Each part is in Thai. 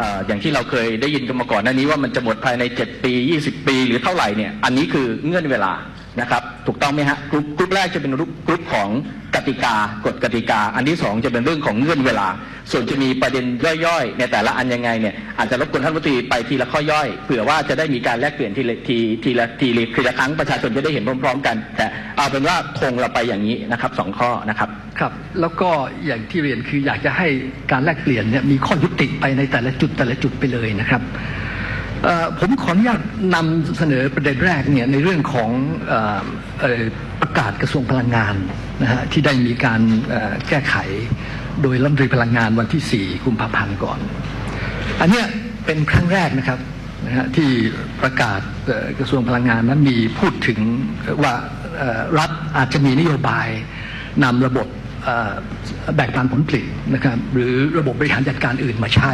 เอ่ออย่างที่เราเคยได้ยินกันมาก่อนหน้านี้ว่ามันจะหมดภายใน 7 ปี 20 ปี หรือเท่าไหร่เนี่ย อันนี้คือเงื่อนเวลา นะครับถูกต้องไหมฮะกลุ่มกลุ่มแรกจะเป็นกลุ่มของกติกากฎกติกา อันที่สองจะเป็นเรื่องของเงื่อนเวลา ส่วนจะมีประเด็นย่อยๆ ในแต่ละอันยังไงเนี่ยอาจจะรบกวนท่านรัฐมนตรีไปทีละข้อย่อยเผื่อว่าจะได้มีการแลกเปลี่ยนทีละทีทีละทีละทีละครั้งประชาชนจะได้เห็นพร้อม ๆ กัน แต่เอาเป็นว่าธงเราไปอย่างนี้นะครับสองข้อนะครับครับแล้วก็อย่างที่เรียนคืออยากจะให้การแลกเปลี่ยนเนี่ยมีข้อยุติไปในแต่ละจุดแต่ละจุดไปเลยนะครับ ผมขออนุญาตนำเสนอประเด็นแรกเนี่ยในเรื่องของออประกาศกระทรวงพลังงานนะฮะที่ได้มีการแก้ไขโดยรัฐมนตรีพลังงานวันที่ 4 กุมภาพันธ์ก่อน อันเนี้ยเป็นครั้งแรกนะครับนะฮะที่ประกาศกระทรวงพลังงานนั้นมีพูดถึงว่ารัฐอาจจะมีนโยบายนำระบบแบ่งปันผลผลิตนะครับหรือระบบบริหารจัดการอื่นมาใช้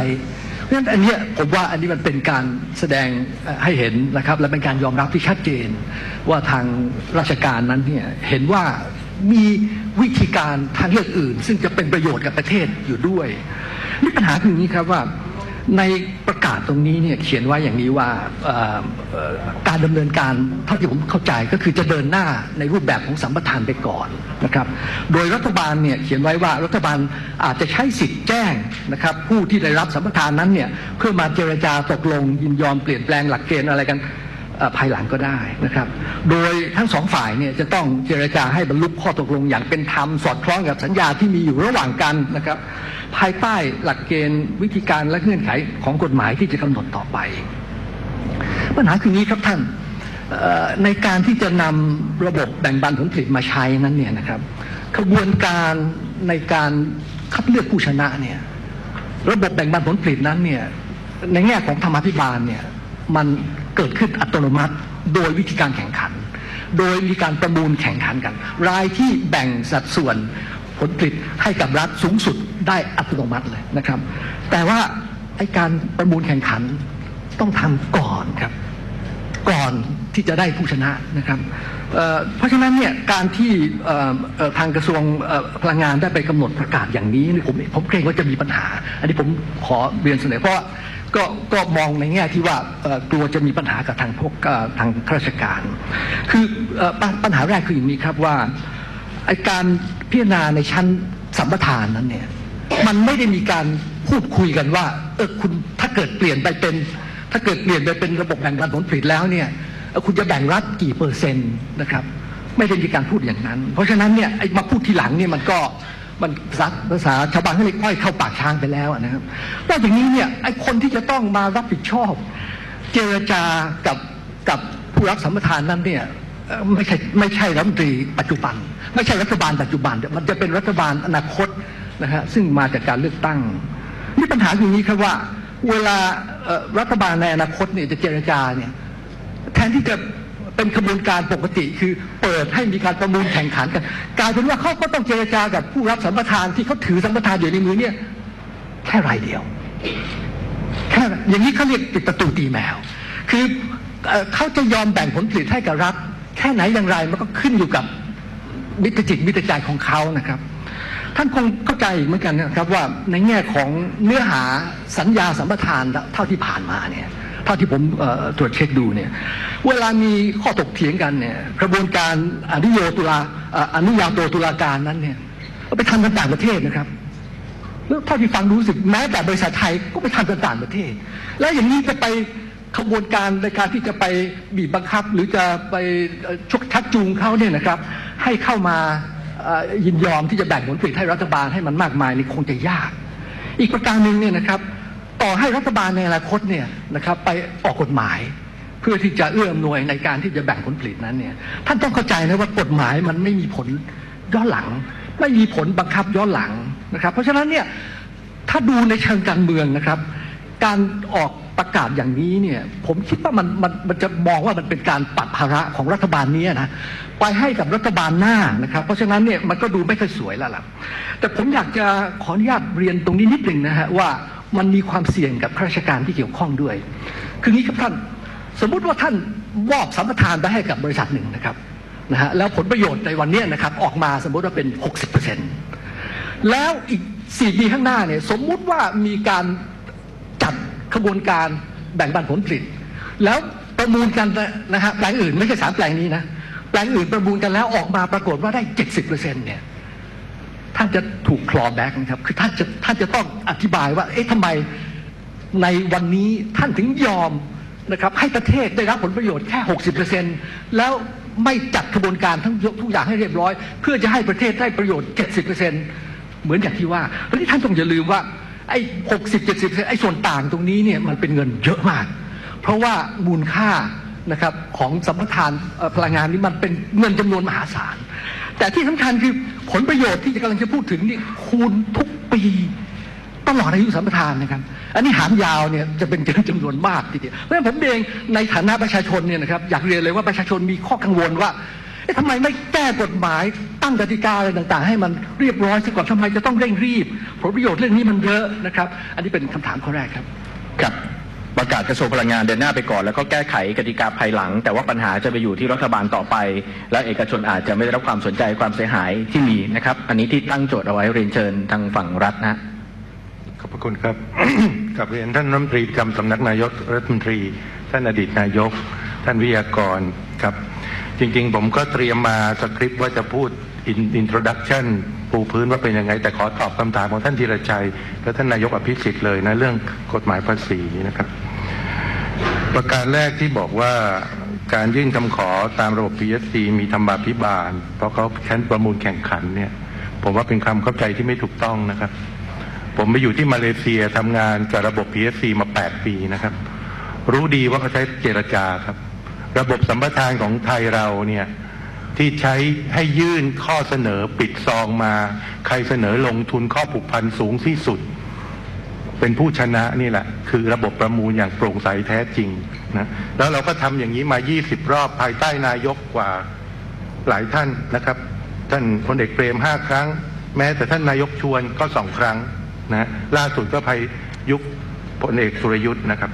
เพราะฉะนั้นอันนี้ผมว่าอันนี้มันเป็นการแสดงให้เห็นนะครับ และเป็นการยอมรับที่ชัดเจน ว่าทางราชการนั้นเนี่ยเห็นว่ามีวิธีการทางเลือกอื่น ซึ่งจะเป็นประโยชน์กับประเทศอยู่ด้วยนี่ปัญหาคืออย่างนี้ครับว่า ในประกาศตรงนี้เนี่ยเขียนไว้อย่างนี้ว่าการดำเนินการเท่าที่ผมเข้าใจก็คือจะเดินหน้าในรูปแบบของสัมปทานไปก่อนนะครับ โดยรัฐบาลเนี่ยเขียนไว้ว่ารัฐบาลอาจจะใช้สิทธิ์แจ้งนะครับ ผู้ที่ได้รับสัมปทานนั้นเนี่ยเพื่อมาเจรจาตกลงยินยอมเปลี่ยนแปลงหลักเกณฑ์อะไรกันภายหลังก็ได้นะครับ โดยทั้งสองฝ่ายเนี่ยจะต้องเจรจาให้บรรลุข้อตกลงอย่างเป็นธรรมสอดคล้องกับสัญญาที่มีอยู่ระหว่างกันนะครับ ภายใต้หลักเกณฑ์วิธีการและเงื่อนไขของกฎหมายที่จะกำหนดต่อไป ปัญหาคือนี้ครับท่านในการที่จะนำระบบแบ่งปันผลผลิตมาใช้นั้นเนี่ยนะครับขบวนการในการคัดเลือกผู้ชนะเนี่ยระบบแบ่งปันผลผลิตนั้นเนี่ยในแง่ของธรรมาภิบาลเนี่ยมันเกิดขึ้นอัตโนมัติโดยวิธีการแข่งขัน โดยมีการประมูลแข่งขันกัน รายที่แบ่งสัดส่วนผลผลิตให้กับรัฐสูงสุด ได้อัตโนมัติเลยนะครับ แต่ว่าไอการประมูลแข่งขันต้องทำก่อนครับ ก่อนที่จะได้ผู้ชนะนะครับเเพราะฉะนั้นเนี่ยการที่ทางกระทรวงพลังงานได้ไปกำหนดประกาศอย่างนี้นี่ผมผมเกรงว่าจะมีปัญหา อันนี้ผมขอเรียนเสนอเพราะก็ก็มองในแง่ที่ว่ากลัวจะมีปัญหากับทางพวกทางข้าราชการ คืออปปัญหาแรกคืออย่างนี้ครับว่าไอการพิจารณาในชั้นสัมปทานนั้นเนี่ย มันไม่ได้มีการพูดคุยกันว่า เออคุณถ้าเกิดเปลี่ยนไปเป็น ถ้าเกิดเปลี่ยนไปเป็นระบบแบ่งปันผลผลิตแล้วเนี่ยคุณจะแบ่งรัฐกี่เปอร์เซ็นต์นะครับ ไม่ได้มีการพูดอย่างนั้น เพราะฉะนั้นเนี่ยไอ้มาพูดทีหลังเนี่ยมันก็มันภาษาภาษาชาวบ้านเขาเรียกอ้อยเข้าปากช้างไปแล้วนะครับนอกจากนี้เนี่ยไอ้คนที่จะต้องมารับผิดชอบ เจรจากับกับผู้รับสัมปทานนั้นเนี่ยไม่ใช่ไม่ใช่รัฐมนตรีปัจจุบัน ไม่ใช่รัฐบาลปัจจุบันมันจะเป็นรัฐบาลอนาคต นะฮะซึ่งมาจากการเลือกตั้งนี่ปัญหาอยู่นี้ครับว่า เวลารัฐบาลในอนาคตเนี่ยจะเจรจาเนี่ยแทนที่จะเป็นกระบวนการปกติคือเปิดให้มีการประมูลแข่งขันกันกลายเป็นว่าเขาก็ต้องเจรจากับผู้รับสัมปทานที่เขาถือสัมปทานอยู่ในมือเนี่ยแค่รายเดียวแค่อย่างนี้เขาเรียกปิดประตูตีแมว คือเอเขาจะยอมแบ่งผลผลิตให้กับรัฐแค่ไหนอย่างไรมันก็ขึ้นอยู่กับมิตรจิตมิตรใจของเขานะครับ ท่านคงเข้าใจเหมือนกันนะครับว่าในแง่ของเนื้อหาสัญญาสัมปทานเท่าที่ผ่านมาเนี่ยเท่าที่ผมตรวจเช็คดูเนี่ยเวลามีข้อถกเถียงกันเนี่ยกระบวนการอนุโยตุลาอนุญาโตตุลาการนั้นเนี่ยก็ไปทำกันต่างประเทศนะครับแล้วเท่าที่ฟังรู้สึกแม้แต่บริษัทไทยก็ไปทำกันต่างประเทศ แล้วอย่างนี้จะไปขบวนการในการที่จะไปบีบบังคับ หรือจะไปชกชักจูงเขาเนี่ยนะครับ ให้เข้ามา ยินยอมที่จะแบ่งผลผลิตให้รัฐบาลให้มันมากมายนี่คงจะยาก อีกประการหนึ่งเนี่ยนะครับ ต่อให้รัฐบาลในอนาคตเนี่ยนะครับ ไปออกกฎหมาย เพื่อที่จะเอื้ออำนวยในการที่จะแบ่งผลผลิตนั้นเนี่ยท่านต้องเข้าใจนะว่ากฎหมายมันไม่มีผลย้อนหลัง ไม่มีผลบังคับย้อนหลังนะครับ เพราะฉะนั้นเนี่ยถ้าดูในเชิงการเมืองนะครับ การออก ประกาศอย่างนี้เนี่ยผมคิดว่ามันมันมันจะมองว่ามันเป็นการปัดภาระของรัฐบาลนี้นะไปให้กับรัฐบาลหน้านะครับ เพราะฉะนั้นเนี่ยมันก็ดูไม่ค่อยสวยแล้วล่ะแต่ผมอยากจะขออนุญาตเรียนตรงนี้นิดหนึ่งนะฮะว่ามันมีความเสี่ยงกับข้าราชการที่เกี่ยวข้องด้วย คืองี้ครับท่านสมมุติว่าท่านมอบสัมปทานไปให้กับบริษัทหนึ่งนะครับนะฮะแล้วผลประโยชน์ในวันนี้นะครับออกมาสมมุติว่าเป็น 60%แล้วอีกสี่ปีข้างหน้าเนี่ยสมมุติว่ามีการ ขบวนการแบ่งปันผลผลิต แล้วประมูลกันนะฮะแปลงอื่นไม่ใช่สามแปลงนี้นะแปลงอื่นประมูลกันแล้วออกมาปรากฏว่าได้เจ็ดสิบเปอร์เซ็นต์เนี่ยท่านจะถูกคลอแบ็กนะครับคือท่านจะท่านจะต้องอธิบายว่า เอ๊ะทำไมในวันนี้ท่านถึงยอมนะครับให้ประเทศได้รับผลประโยชน์แค่ 60%แล้วไม่จัดกระบวนการทั้งทุกอย่างให้เรียบร้อย เพื่อจะให้ประเทศได้ประโยชน์ 70%เหมือนอย่างที่ว่าเพราะที่ท่านต้องอย่าลืมว่า ไอ้60 70ไอ้ส่วนต่างตรงนี้เนี่ยมันเป็นเงินเยอะมาก เพราะว่ามูลค่านะครับของสัมปทานพลังงานนี้มันเป็นเงินจำนวนมหาศาล แต่ที่สำคัญคือผลประโยชน์ที่กำลังจะพูดถึงนี่คูณทุกปีตลอดอายุสัมปทานนะครับ อันนี้หารยาวเนี่ยจะเป็นเงินจำนวนมากทีเดียวเพราะฉะนั้นผมเองในฐานะประชาชนเนี่ยนะครับอยากเรียนเลยว่าประชาชนมีข้อกังวลว่า ทำไมไม่แก้กฎหมายตั้งกติกาอะไรต่างๆ ให้มันเรียบร้อยซะก่อนทำไมจะต้องเร่งรีบ ผลประโยชน์เรื่องนี้มันเยอะนะครับ อันนี้เป็นคำถามข้อแรกครับครับประกาศกระทรวงพลังงานเดินหน้าไปก่อน แล้วก็แก้ไขกติกาภายหลัง แต่ว่าปัญหาจะไปอยู่ที่รัฐบาลต่อไป และเอกชนอาจจะไม่ได้รับความสนใจความเสียหายที่มีนะครับ อันนี้ที่ตั้งโจทย์เอาไว้เรียนเชิญทางฝั่งรัฐนะขอบพระคุณครับกับเรียนท่านรัฐมนตรีประจำสำนักนายกรัฐมนตรี ท่านอดีตนายก ท่านวิทยากรครับ จริงๆ ผมก็เตรียมมาสคริปต์ว่าจะพูด introduction ปูพื้นว่าเป็นยังไง แต่ขอตอบคำถามของท่านธีรชัย และท่านนายกอภิสิทธิ์เลยนะ เรื่องกฎหมายภาษีนะครับ ประการแรกที่บอกว่าการยื่นคำขอตามระบบ PSC มีธรรมาภิบาล เพราะเขาแข่งประมูลแข่งขันเนี่ย ผมว่าเป็นคำเข้าใจที่ไม่ถูกต้องนะครับ ผมไปอยู่ที่มาเลเซียทำงานกับระบบ PSC มา 8 ปีนะครับ รู้ดีว่าเขาใช้เจรจาครับ ระบบสัมปทานของไทยเราเนี่ยที่ใช้ให้ยื่นข้อเสนอปิดซองมา ใครเสนอลงทุนข้อผูกพันสูงที่สุด เป็นผู้ชนะนี่แหละ คือระบบประมูลอย่างโปร่งใสแท้จริงนะแล้วเราก็ทำอย่างนี้มา 20 รอบภายใต้นายกกว่าหลายท่านนะครับ ท่านพลเอกเปรมห้าครั้ง แม้แต่ท่านนายกชวนก็สองครั้งนะล่าสุดก็ภายยุคพลเอกสุรยุทธ์นะครับ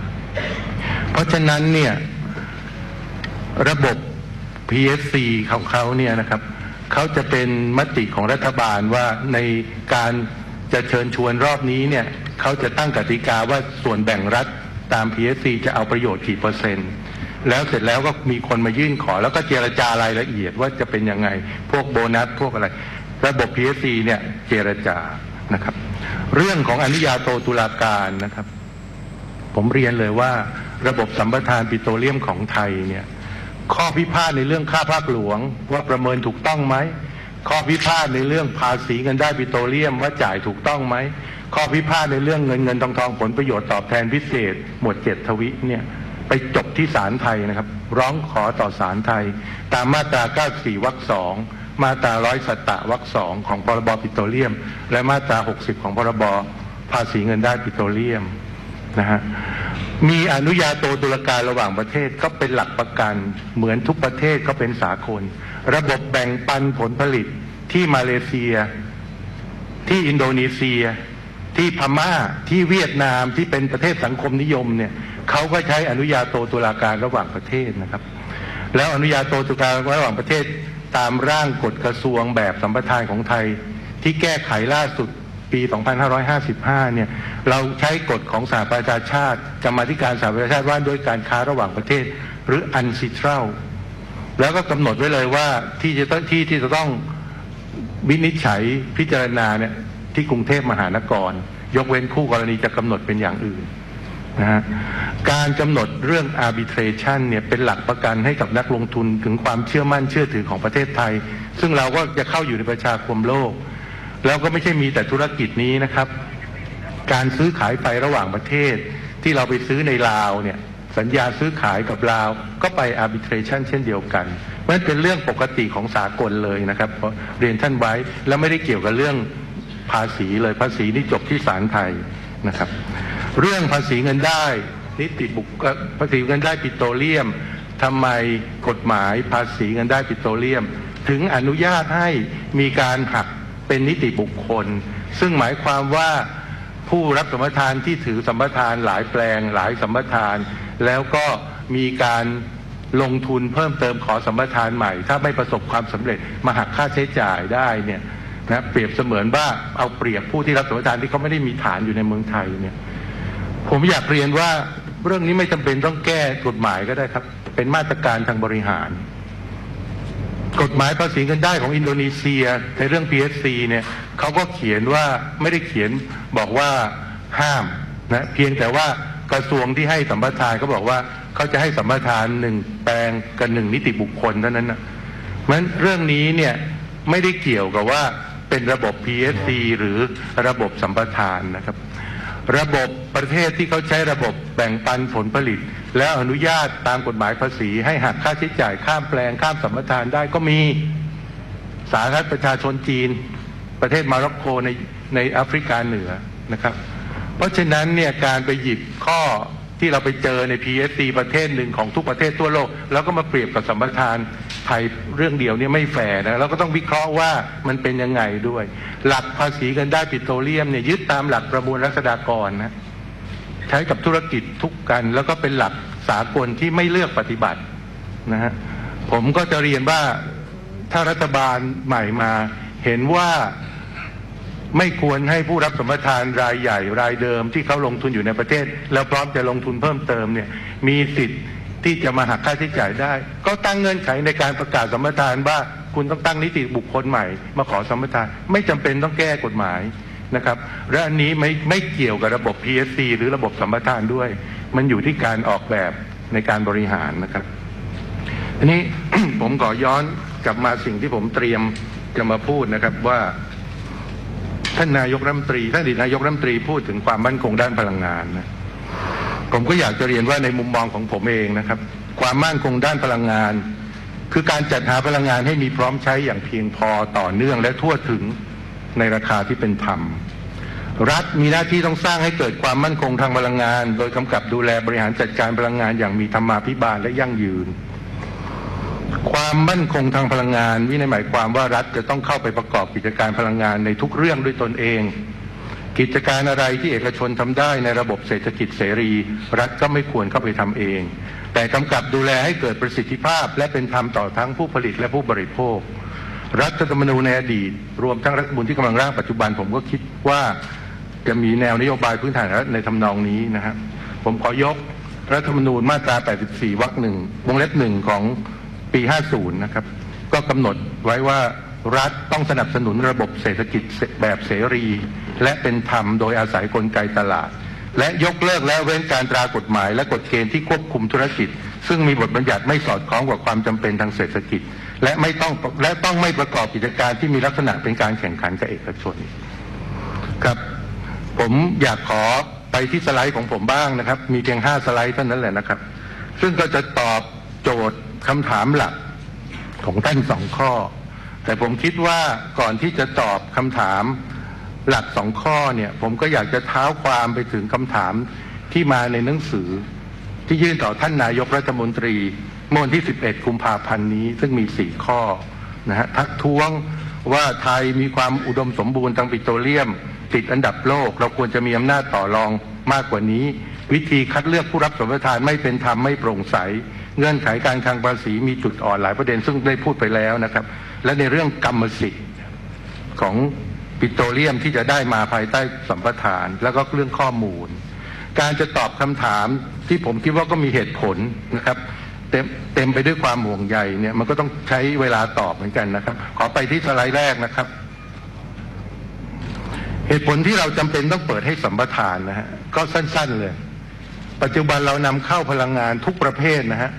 เพราะฉะนั้นเนี่ย ระบบ PSC ของเขาเนี่ยนะครับเขาจะเป็นมติของรัฐบาลว่าในการจะเชิญชวนรอบนี้เนี่ยเขาจะตั้งกติกาว่าส่วนแบ่งรัฐตาม PSC จะเอาประโยชน์กี่เปอร์เซ็นต์แล้วเสร็จแล้วก็มีคนมายื่นขอ แล้วก็เจรจารายละเอียดว่าจะเป็นยังไง พวกโบนัสพวกอะไร ระบบ PSC เนี่ยเจรจานะครับ เรื่องของอนุญาโตตุลาการนะครับ ผมเรียนเลยว่าระบบสัมปทานปิโตรเลียมของไทยเนี่ย ข้อพิพาทในเรื่องค่าภาคหลวง ว่าประเมินถูกต้องไหม ข้อพิพาทในเรื่องภาษีเงินได้ปิโตรเลียมว่าจ่ายถูกต้องไหม ข้อพิพาทในเรื่องเงินเงินทองทองผลประโยชน์ตอบแทนพิเศษ หมวดเจ็ดทวิเนี่ยไปจบที่ศาลไทยนะครับ ร้องขอต่อศาลไทย ตามมาตรา 94 วรรคสองมาตราร้อยสัตตะวรรคสองของพรบปิโตรเลียม และมาตรา 60 ของพรบภาษีเงินได้ปิโตรเลียมนะฮะ มีอนุญาโตตุลาการระหว่างประเทศก็เป็นหลักประกัน เหมือนทุกประเทศก็เป็นสากล ระบบแบ่งปันผลผลิตที่มาเลเซีย ที่อินโดนีเซีย ที่พม่าที่เวียดนามที่เป็นประเทศสังคมนิยมเนี่ยเขาก็ใช้อนุญาโตตุลาการระหว่างประเทศนะครับ แล้วอนุญาโตตุลาการระหว่างประเทศตามร่างกฎกระทรวงแบบสัมปทานของไทย ที่แก้ไขล่าสุด ปี 2555 เนี่ยเราใช้กฎของสหประชาชาติกรรมธิการสหประชาชาติว่าด้วยการค้าระหว่างประเทศ หรืออันซิทรัลแล้วก็กำหนดไว้เลยว่าที่จะต้องที่ที่จะต้องวินิจฉัยพิจารณาเนี่ยที่กรุงเทพมหานครยกเว้นคู่กรณีจะกำหนดเป็นอย่างอื่นนะฮะการกำหนดเรื่อง arbitration เนี่ยเป็นหลักประกันให้กับนักลงทุนถึงความเชื่อมั่นเชื่อถือของประเทศไทย ซึ่งเราก็จะเข้าอยู่ในประชาคมโลก แล้วก็ไม่ใช่มีแต่ธุรกิจนี้นะครับ การซื้อขายไฟระหว่างประเทศ ที่เราไปซื้อในลาวเนี่ยสัญญาซื้อขายกับลาว ก็ไป arbitration เช่นเดียวกันมันเป็นเรื่องปกติของสากลเลยนะครับเรียนท่านไว้แล้วไม่ได้เกี่ยวกับเรื่องภาษีเลยภาษีนี่จบที่ศาลไทยนะครับ เรื่องภาษีเงินได้นิติบุคภาษีเงินได้ปิโตรเลียมทำไมกฎหมายภาษีเงินได้ปิโตรเลียม ถึงอนุญาตให้มีการหัก เป็นนิติบุคคล ซึ่งหมายความว่าผู้รับสัมปทานที่ถือสัมปทานหลายแปลงหลายสัมปทาน แล้วก็มีการลงทุนเพิ่มเติมขอสัมปทานใหม่ ถ้าไม่ประสบความสำเร็จมาหักค่าใช้จ่ายได้เนี่ยนะเปรียบเสมือนว่าเอาเปรียบผู้ที่รับสัมปทานที่เขาไม่ได้มีฐานอยู่ในเมืองไทยเนี่ยผมอยากเรียนว่าเรื่องนี้ไม่จำเป็นต้องแก้กฎหมายก็ได้ครับ เป็นมาตรการทางบริหาร กฎหมายภาษีเงินได้ของอินโดนีเซียในเรื่อง PSC เนี่ยเขาก็เขียนว่าไม่ได้เขียนบอกว่าห้ามนะเพียงแต่ว่ากระทรวงที่ให้สัมปทานเขาบอกว่าเขาจะให้สัมปทานหนึ่งแปลงกับหนึ่งนิติบุคคลเท่านั้นนะเพราะฉะนั้นเรื่องนี้เนี่ยไม่ได้เกี่ยวกับว่าเป็นระบบ PSC หรือระบบสัมปทานนะครับ ระบบประเทศที่เขาใช้ระบบแบ่งปันผลผลิต แล้วอนุญาตตามกฎหมายภาษี ให้หักค่าใช้จ่ายข้ามแปลงข้ามสัมปทานได้ก็มีสาธารณรัฐประชาชนจีน ประเทศมาร็อกโกในในแอฟริกาเหนือนะครับ เพราะฉะนั้นเนี่ยการไปหยิบข้อที่เราไปเจอใน PSC ประเทศหนึ่งของทุกประเทศทั่วโลก แล้วก็มาเปรียบกับสัมปทานไทยเรื่องเดียวเนี่ยไม่แฟร์นะเราก็ต้องวิเคราะห์ว่ามันเป็นยังไงด้วย หลักภาษีเงินได้ปิโตรเลียมเนี่ยยึดตามหลักประมวลรัษฎากรนะ ใช้กับธุรกิจทุกกัน แล้วก็เป็นหลักสากลที่ไม่เลือกปฏิบัตินะฮะผมก็จะเรียนว่าถ้ารัฐบาลใหม่มาเห็นว่าไม่ควรให้ผู้รับสมปทานรายใหญ่รายเดิมที่เขาลงทุนอยู่ในประเทศ แล้วพร้อมจะลงทุนเพิ่มเติมเนี่ยมีสิทธิ์ที่จะมาหักค่าใช้จ่ายได้ ก็ตั้งเงื่อนไขในการประกาศสมปทานว่าคุณต้องตั้งนิติบุคคลใหม่ มาขอสมปทาน ไม่จำเป็นต้องแก้กฎหมาย นะครับและอันนี้ไม่ไม่เกี่ยวกับระบบ PSC หรือระบบสัมปทานด้วย มันอยู่ที่การออกแบบในการบริหารนะครับอันนี้ ผมขอย้อนกลับมาสิ่งที่ผมเตรียมจะมาพูดนะครับว่า ท่านนายกรัฐมนตรีท่านอดีตนายกรัฐมนตรีพูดถึงความมั่นคงด้านพลังงานนะผมก็อยากจะเรียนว่าในมุมมองของผมเองนะครับ ความมั่นคงด้านพลังงาน คือการจัดหาพลังงานให้มีพร้อมใช้อย่างเพียงพอต่อเนื่องและทั่วถึง ในราคาที่เป็นธรรม รัฐมีหน้าที่ต้องสร้างให้เกิดความมั่นคงทางพลังงาน โดยกำกับดูแลบริหารจัดการพลังงานอย่างมีธรรมาภิบาลและยั่งยืน ความมั่นคงทางพลังงานวินัยหมายความว่ารัฐจะต้องเข้าไปประกอบกิจการพลังงานในทุกเรื่องด้วยตนเอง กิจการอะไรที่เอกชนทำได้ในระบบเศรษฐกิจเสรี รัฐก็ไม่ควรเข้าไปทำเอง แต่กำกับดูแลให้เกิดประสิทธิภาพ และเป็นธรรมต่อทั้งผู้ผลิตและผู้บริโภค รัฐธรรมนูญในอดีต รวมทั้งรัฐธรรมนูญที่กำลังร่างปัจจุบันผมก็คิดว่าจะมีแนวนโยบายพื้นฐานในทำนองนี้นะครับ ผมขอยกรัฐธรรมนูญมาตรา 84 วรรคหนึ่งวงเล็บหนึ่งของปี 50 นะครับ ก็กำหนดไว้ว่ารัฐต้องสนับสนุนระบบเศรษฐกิจแบบเสรี และเป็นธรรมโดยอาศัยกลไกตลาด และยกเลิกและเว้นการตรากฎหมาย และกฎเกณฑ์ที่ควบคุมธุรกิจ ซึ่งมีบทบัญญัติไม่สอดคล้องกับความจำเป็นทางเศรษฐกิจ และไม่ต้องและต้องไม่ประกอบกิจการที่มีลักษณะเป็นการแข่งขันกับเอกชนครับ ผมอยากขอไปที่สไลด์ของผมบ้างนะครับ มีเพียงห้าสไลด์เท่านั้นแหละนะครับ ซึ่งก็จะตอบโจทย์คำถามหลักของท่านสองข้อ แต่ผมคิดว่าก่อนที่จะตอบคำถามหลักสองข้อเนี่ย ผมก็อยากจะเท้าความไปถึงคำถามที่มาในหนังสือที่ยื่นต่อท่านนายกรัฐมนตรี เมื่อวันที่ 11 กุมภาพันธ์นี้ซึ่งมีสี่ข้อนะฮะทักท้วงว่าไทยมีความอุดมสมบูรณ์ทางปิโตรเลียม ติดอันดับโลก เราควรจะมีอำนาจต่อรองมากกว่านี้ วิธีคัดเลือกผู้รับสมรทานไม่เป็นธรรมไม่โปร่งใส เงื่อนไขการคลังภาษีมีจุดอ่อนหลายประเด็นซึ่งได้พูดไปแล้วนะครับ และในเรื่องกรรมสิทธิ์ของปิโตรเลียมที่จะได้มาภายใต้สัมปทาน แล้วก็เรื่องข้อมูล การจะตอบคำถามที่ผมคิดว่าก็มีเหตุผลนะครับ เต็มเต็มไปด้วยความห่วงใยเนี่ยมันก็ต้องใช้เวลาตอบเหมือนกันนะครับ ขอไปที่สไลด์แรกนะครับ เหตุผลที่เราจำเป็นต้องเปิดให้สัมปทานนะฮะก็สั้น ๆเลย ปัจจุบันเรานำเข้าพลังงานทุกประเภทนะฮะ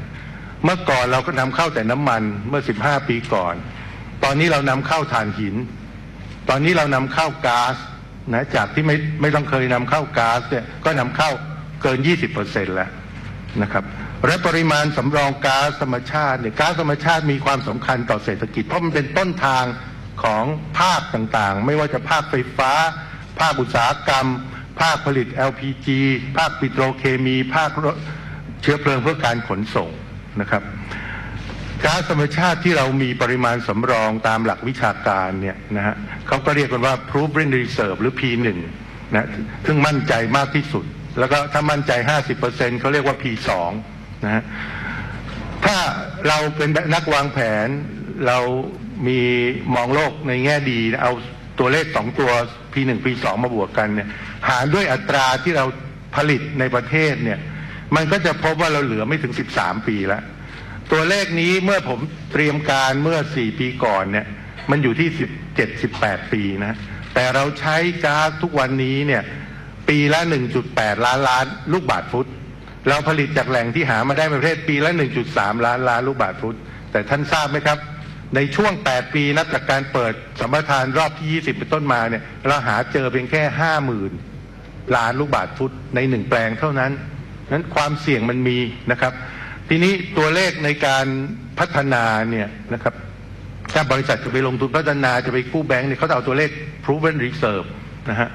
เมื่อก่อนเราก็นำเข้าแต่น้ำมันเมื่อ 15 ปีก่อน ตอนนี้เรานำเข้าถ่านหิน ตอนนี้เรานำเข้าก๊าซนะจากที่ไม่ไม่ต้องเคยนำเข้าก๊าซเนี่ยก็นำเข้าเกิน 20%แล้วนะครับ และปริมาณสำรองก๊าซธรรมชาติเนี่ยก๊าซธรรมชาติมีความสำคัญต่อเศรษฐกิจ เพราะมันเป็นต้นทางของภาคต่างๆ ไม่ว่าจะภาคไฟฟ้า ภาคอุตสาหกรรม ภาคผลิต LPG ภาคปิโตรเคมี ภาคเชื้อเพลิงเพื่อการขนส่งนะครับก๊าซธรรมชาติที่เรามีปริมาณสำรองตามหลักวิชาการเนี่ยนะฮะเขาก็เรียกกันว่า proven reserve หรือ P1 นะซึ่งมั่นใจมากที่สุด แล้วก็ถ้ามั่นใจ 50%เขาเรียกว่า P2 นะฮะถ้าเราเป็นนักวางแผนเรามีมองโลกในแง่ดีเอาตัวเลขสองตัว P1 P2 มาบวกกันเนี่ยหารด้วยอัตราที่เราผลิตในประเทศเนี่ย มันก็จะพบว่าเราเหลือไม่ถึง 13 ปีแล้ว ตัวเลขนี้เมื่อผมเตรียมการเมื่อ 4 ปีก่อนเนี่ยมันอยู่ที่ 17 18 ปีนะ แต่เราใช้ก๊าซทุกวันนี้เนี่ยปีละ 1.8 ล้านล้านลูกบาทฟุต เราผลิตจากแหล่งที่หามาได้ในประเทศปีละ 1.3 ล้านล้านลูกบาทฟุต แต่ท่านทราบไหมครับ ในช่วง 8 ปีนับจากการเปิดสัมปทานรอบที่ 20 เป็นต้นมาเนี่ยเราหาเจอเพียงแค่ 50,000 ล้านลูกบาทฟุตในหนึ่งแปลงเท่านั้นนั้นความเสี่ยงมันมีนะครับ ทีนี้ตัวเลขในการพัฒนาเนี่ยนะครับถ้าบริษัทจะไปลงทุนพัฒนาจะไปกู้แบงก์เนี่ยเขาจะเอาตัวเลข proven reserve นะฮะ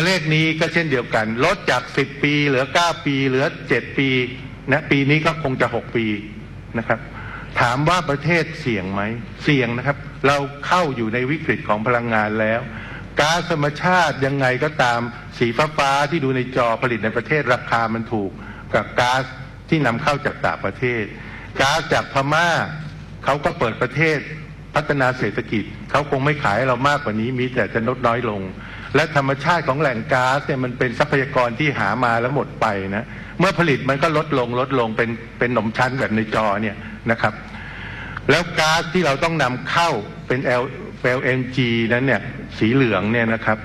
ตัวเลขนี้ก็เช่นเดียวกัน ลดจาก 10 ปี เหลือ 9 ปี เหลือ 7 ปีนะปีนี้ก็คงจะ 6 ปีนะครับ ถามว่าประเทศเสี่ยงไหมเสี่ยงนะครับ เราเข้าอยู่ในวิกฤตของพลังงานแล้วก๊าซธรรมชาติยังไงก็ตามสีฟ้าฟ้าที่ดูในจอผลิตในประเทศราคามันถูกกับก๊าซที่นำเข้าจากต่างประเทศก๊าซจากพม่าเขาก็เปิดประเทศพัฒนาเศรษฐกิจเขาคงไม่ขายเรามากกว่านี้มีแต่จะลดน้อยลง และธรรมชาติของแหล่งก๊าซเนี่ยมันเป็นทรัพยากรที่หามาแล้วหมดไปนะเมื่อผลิตมันก็ลดลงลดลงเป็นเป็นหนมชั้นแบบในจอเนี่ยนะครับ แล้วก๊าซที่เราต้องนำเข้าเป็น L LNG นั้นเนี่ยสีเหลืองเนี่ยนะครับ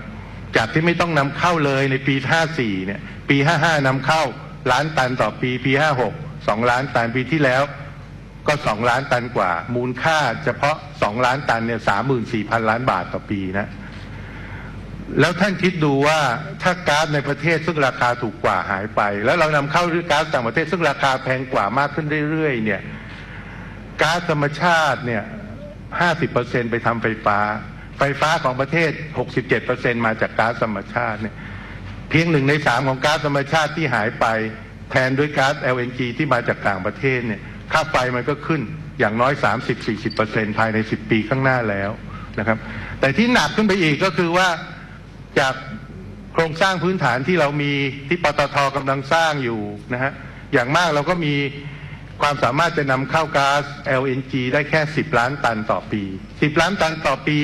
จากที่ไม่ต้องนำเข้าเลยในปี 54 เนี่ย ปี 55นำเข้าล้านตันต่อปีปี 56 2 ล้านตันปีที่แล้วก็ 2 ล้านตันกว่า มูลค่าเฉพาะ 2 ล้านตันเนี่ย 34,000 ล้านบาทต่อปีนะ แล้วท่านคิดดูว่าถ้าก๊าซในประเทศซึ่งราคาถูกกว่าหายไป แล้วเรานำเข้าก๊าซต่างประเทศซึ่งราคาแพงกว่ามากขึ้นเรื่อยๆเนี่ยก๊าซธรรมชาติเนี่ย50%ไปทำไฟฟ้า ไฟฟ้าของประเทศ67%มาจากก๊าซธรรมชาติเนี่ยเพียงหนึ่งในสามของก๊าซธรรมชาติที่หายไป แทนด้วยก๊าซ LNG ที่มาจากต่างประเทศเนี่ยค่าไฟมันก็ขึ้นอย่างน้อย 30-40%ภายใน 10 ปีข้างหน้าแล้วนะครับ แต่ที่หนักขึ้นไปอีกก็คือว่า จากโครงสร้างพื้นฐานที่เรามีที่ปตทกำลังสร้างอยู่นะฮะอย่างมากเราก็มีความสามารถจะนำเข้าก๊าซ LNG ได้แค่ 10 ล้านตันต่อปี 10 ล้านตันต่อปี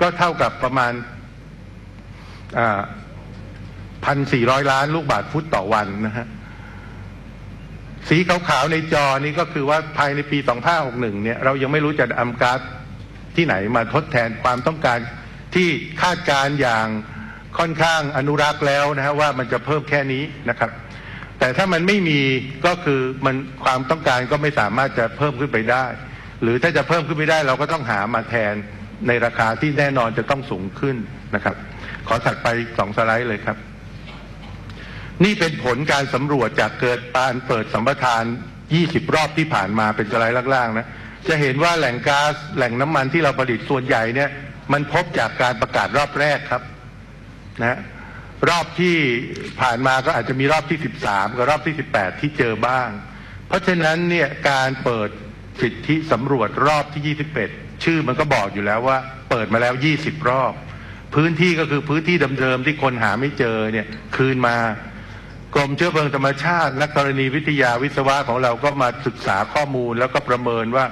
ก็เท่ากับประมาณพันสี่ร้อยล้านลูกบาทฟุตต่อวันนะฮะสีขาวๆในจอนี้ก็คือว่าภายในปี2561เนี่ยเรายังไม่รู้จะนำก๊าซที่ไหนมาทดแทนความต้องการที่คาดการณ์อย่าง ค่อนข้างอนุรักษ์แล้วนะฮะว่ามันจะเพิ่มแค่นี้นะครับ แต่ถ้ามันไม่มีก็คือมันความต้องการก็ไม่สามารถจะเพิ่มขึ้นไปได้ หรือถ้าจะเพิ่มขึ้นไปได้ เราก็ต้องหามาแทนในราคาที่แน่นอนจะต้องสูงขึ้นนะครับ ขอถัดไปสองสไลด์เลยครับ นี่เป็นผลการสำรวจจากเกิดปานเปิดสัมปทาน 20 รอบที่ผ่านมาเป็นสไลด์ล่างๆนะจะเห็นว่าแหล่งก๊าซแหล่งน้ำมันที่เราผลิตส่วนใหญ่เนี่ย มันพบจากการประกาศรอบแรกครับ นะรอบที่ผ่านมาก็อาจจะมีรอบที่ 13 กับรอบที่ 18 ที่เจอบ้าง เพราะฉะนั้นเนี่ยการเปิดสิทธิสำรวจรอบที่ 21 ชื่อมันก็บอกอยู่แล้วว่า เปิดมาแล้ว 20 รอบ พื้นที่ก็คือพื้นที่เดิมๆที่คนหาไม่เจอเนี่ยคืนมากรมเชื้อเพลิงธรรมชาตินักธรณีวิทยาวิศวะของเราก็มาศึกษาข้อมูลแล้วก็ประเมินว่า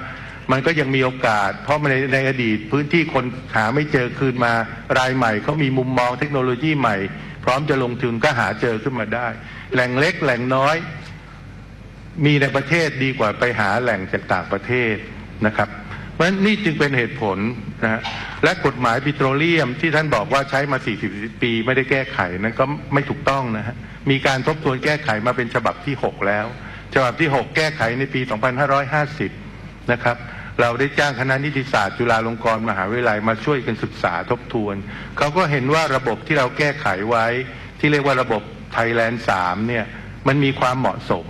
มันก็ยังมีโอกาส เพราะในในอดีตพื้นที่คนหาไม่เจอคืนมารายใหม่เขามีมุมมองเทคโนโลยีใหม่ พร้อมจะลงทุนก็หาเจอขึ้นมาได้ แหล่งเล็กแหล่งน้อย มีในประเทศดีกว่าไปหาแหล่งจากต่างประเทศนะครับ เพราะฉะนั้นนี่จึงเป็นเหตุผลนะฮะและกฎหมายปิโตรเลียมที่ท่านบอกว่าใช้มา 40 ปี ไม่ได้แก้ไขนั้นก็ไม่ถูกต้องนะฮะมีการทบทวนแก้ไขมาเป็นฉบับที่ 6 แล้ว ฉบับที่ 6 แก้ไขในปี 2550 นะครับ เราได้จ้างคณะนิติศาสตร์จุฬาลงกรณ์มหาวิทยาลัยมาช่วยกันศึกษาทบทวน เขาก็เห็นว่าระบบที่เราแก้ไขไว้ ที่เรียกว่าระบบไทยแลนด์3เนี่ยมันมีความเหมาะสม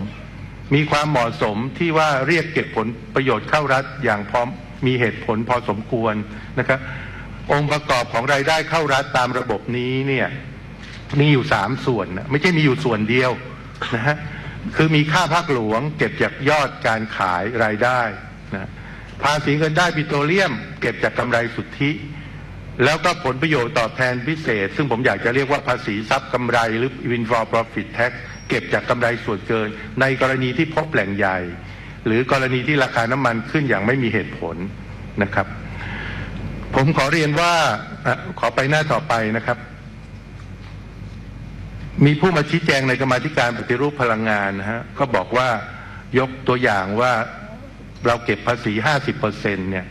มีความเหมาะสมที่ว่าเรียกเก็บผลประโยชน์เข้ารัฐอย่างพร้อมมีเหตุผลพอสมควรนะครับ องค์ประกอบของรายได้เข้ารัฐตามระบบนี้เนี่ยมีอยู่สามส่วนนะไม่ใช่มีอยู่ส่วนเดียวนะฮะคือมีค่าภาคหลวงเก็บจากยอดการขายรายได้ ภาษีเงินได้ปิโตรเลียม เก็บจากกำไรสุทธิ แล้วก็ผลประโยชน์ตอบแทนพิเศษ ซึ่งผมอยากจะเรียกว่าภาษีทรัพย์กำไรหรือ windfall profit tax เก็บจากกำไรส่วนเกิน ในกรณีที่พบแหล่งใหญ่ หรือกรณีที่ราคาน้ำมันขึ้นอย่างไม่มีเหตุผลนะครับ ผมขอเรียนว่าขอไปหน้าต่อไปนะครับ มีผู้มาชี้แจงในกรรมธิการปฏิรูปพลังงานนะฮะก็บอกว่ายกตัวอย่างว่า เราเก็บภาษี50%เปอร์เซ็นเนี่ย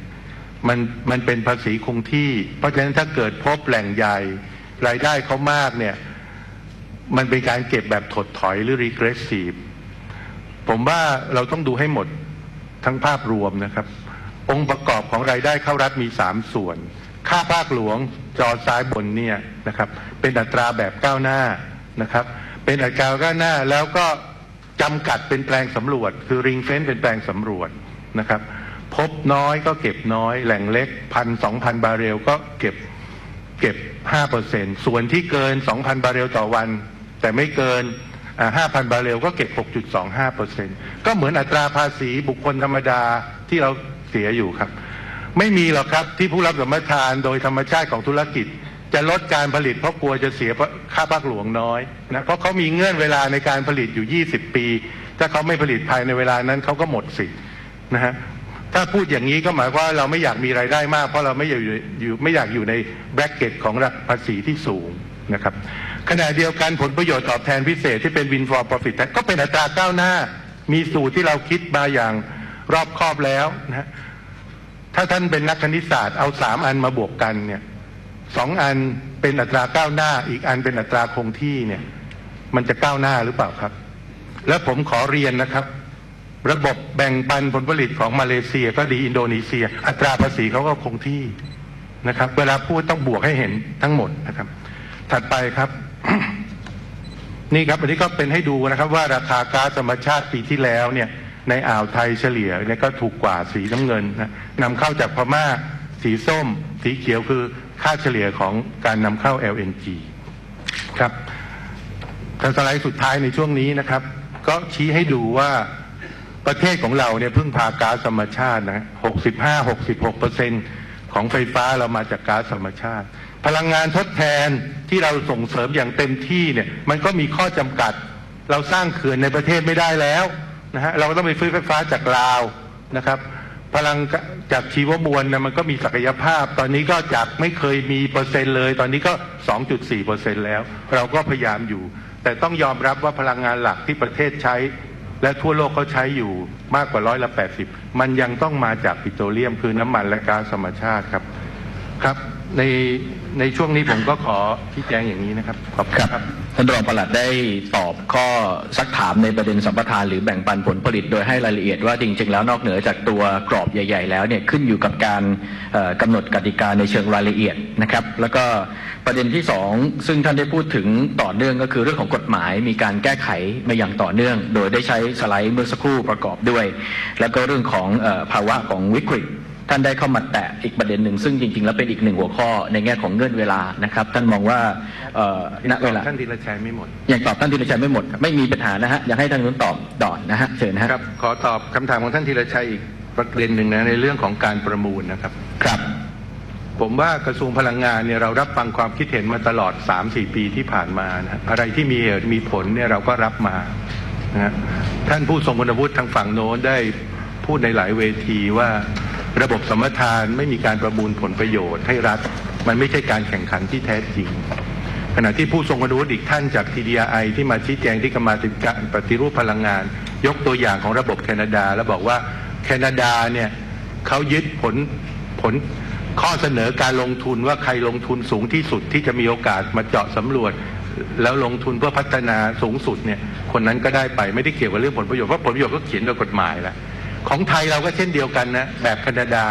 มันมันเป็นภาษีคงที่ เพราะฉะนั้นถ้าเกิดพบแหล่งใหญ่รายได้เขามากเนี่ยมันเป็นการเก็บแบบถดถอยหรือ regressive ผมว่าเราต้องดูให้หมดทั้งภาพรวมนะครับ องค์ประกอบของรายได้เข้ารัฐมี3ส่วน ค่าภาคหลวงจอซ้ายบนเนี่ยนะครับ เป็นอัตราแบบก้าวหน้านะครับ เป็นอัตราก้าวหน้าแล้วก็จำกัดเป็นแปลงสำรวจ คือริงเฟ้นเป็นแปลงสำรวจ นะครับ พบน้อยก็เก็บน้อย แหล่งเล็กพันสองพันบาเรลก็เก็บเก็บ5%ส่วนที่เกิน2,000บาเรลต่อวัน แต่ไม่เกินอ่า5,000บาเรลก็เก็บ6.25%ก็เหมือนอัตราภาษีบุคคลธรรมดาที่เราเสียอยู่ครับ ไม่มีหรอกครับที่ผู้รับสมรทานโดยธรรมชาติของธุรกิจจะลดการผลิตเพราะกลัวจะเสียค่าภาคหลวงน้อยนะเพราะเขามีเงื่อนเวลาในการผลิตอยู่ 20 ปี ถ้าเขาไม่ผลิตภายในเวลานั้นเขาก็หมดสิทธิ์ นะฮะถ้าพูดอย่างนี้ก็หมายว่าเราไม่อยากมีรายได้มาก เพราะเราไม่อยากอยู่ไม่อยากอยู่ในแบรกเก็ตของภาษีที่สูงนะครับขณะเดียวกันผลประโยชน์ตอบแทนพิเศษที่เป็น win for profit tax ก็เป็นอัตราก้าวหน้า มีสูตรที่เราคิดมาอย่างรอบคอบแล้วนะฮะถ้าท่านเป็นนักคณิตศาสตร์เอาสามอันมาบวกกันเนี่ยสองอันเป็นอัตราก้าวหน้า อีกอันเป็นอัตราคงที่เนี่ย มันจะก้าวหน้าหรือเปล่าครับ แล้วผมขอเรียนนะครับ ระบบแบ่งปันผลผลิตของมาเลเซียก็ดีอินโดนีเซีย อัตราภาษีเขาก็คงที่นะครับ เวลาพูดต้องบวกให้เห็นทั้งหมดนะครับ ถัดไปครับ นี่ครับ อันนี้ก็เป็นให้ดูนะครับ ว่าราคาก๊าซธรรมชาติปีที่แล้วเนี่ย ในอ่าวไทยเฉลี่ยเนี่ยก็ถูกกว่าสีน้ำเงินนะนำเข้าจากพม่า สีส้ม สีเขียวคือค่าเฉลี่ยของการนำเข้า LNG ครับทางสไลด์สุดท้ายในช่วงนี้นะครับ ก็ชี้ให้ดูว่า ประเทศของเราเนี่ยพึ่งพาก๊าซธรรมชาตินะ65-66เปอร์เซ็นของไฟฟ้าเรามาจากก๊าซธรรมชาติ พลังงานทดแทนที่เราส่งเสริมอย่างเต็มที่เนี่ย มันก็มีข้อจำกัด เราสร้างเขื่อนในประเทศไม่ได้แล้วนะฮะ เราก็ต้องไปซื้อไฟฟ้าจากลาวนะครับ พลังจากชีวมวลนะมันก็มีศักยภาพ ตอนนี้ก็จากไม่เคยมีเปอร์เซ็นต์เลย ตอนนี้ก็2.4เปอร์เซ็นต์แล้ว เราก็พยายามอยู่ แต่ต้องยอมรับว่าพลังงานหลักที่ประเทศใช้ และทั่วโลกเขาใช้อยู่มากกว่าร้อยละ 80 มันยังต้องมาจากปิโตรเลียมคือน้ำมันและก๊าซธรรมชาติครับครับในในช่วงนี้ผมก็ขอชี้แจงอย่างนี้นะครับ ขอบคุณครับ ท่านรองปลัดได้ตอบข้อซักถามในประเด็นสัมปทานหรือแบ่งปันผลผลิตโดยให้รายละเอียดว่าจริงๆแล้วนอกเหนือจากตัวกรอบใหญ่ ๆ แล้วเนี่ยขึ้นอยู่กับการเอ่อกำหนดกติกาในเชิงรายละเอียดนะครับ แล้วก็ประเด็นที่สองซึ่งท่านได้พูดถึงต่อเนื่องก็คือเรื่องของกฎหมายมีการแก้ไขมาอย่างต่อเนื่อง โดยได้ใช้สไลด์เมื่อสักครู่ประกอบด้วย แล้วก็เรื่องของอภาวะของวิกฤต ท่านได้เข้ามาแตะอีกประเด็นหนึ่งซึ่งจริงๆ แล้วเป็นอีกหนึ่งหัวข้อในแง่ของเงื่อนเวลานะครับ ท่านมองว่าเอ่อณเวลาท่านธีรชัยไม่หมดยังตอบท่านธีรชัยไม่หมด ไม่มีปัญหานะฮะอยากให้ท่านนู้นตอบต่อนะฮะเชิญนะฮะครับขอตอบคำถามของท่านธีรชัยอีกประเด็นหนึ่งนะในเรื่องของการประมูลนะครับครับ ผมว่ากระทรวงพลังงานเนี่ยเรารับฟังความคิดเห็นมาตลอด 3-4 ปีที่ผ่านมานะอะไรที่มีเหตุมีผลเนี่ยเราก็รับมานะฮะท่านผู้ทรงคุณวุฒิทางฝั่งโน้นได้พูดในหลายเวทีว่า ระบบสมรทานไม่มีการประมูลผลประโยชน์ให้รัฐ มันไม่ใช่การแข่งขันที่แท้จริง ขณะที่ผู้ทรงคุณวุฒิอีกท่านจาก TDI ที่มาชี้แจงที่กรรมาธิการปฏิรูปพลังงาน ยกตัวอย่างของระบบแคนาดา แล้วบอกว่าแคนาดาเนี่ยเขายึดผลผลข้อเสนอการลงทุนว่าใครลงทุนสูงที่สุดที่จะมีโอกาสมาเจาะสำรวจ แล้วลงทุนเพื่อพัฒนาสูงสุดเนี่ยคนนั้นก็ได้ไปไม่ได้เกี่ยวกับเรื่องผลประโยชน์เพราะผลประโยชน์ก็เขียนโดยกฎหมายแล้ว ของไทยเราก็เช่นเดียวกันนะแบบแคนาดา